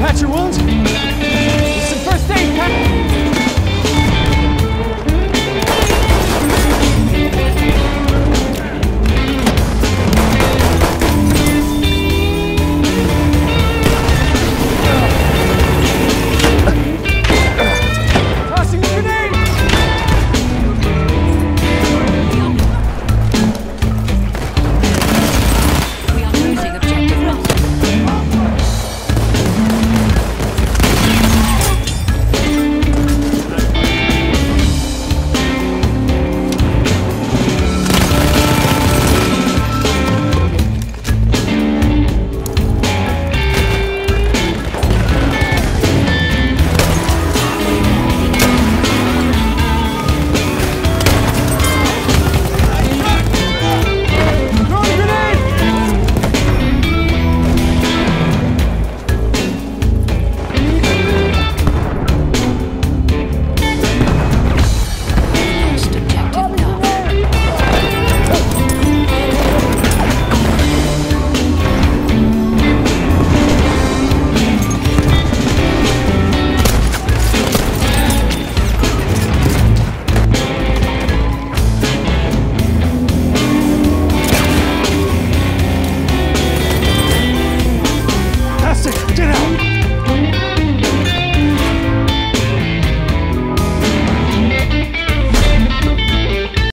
patch your wounds.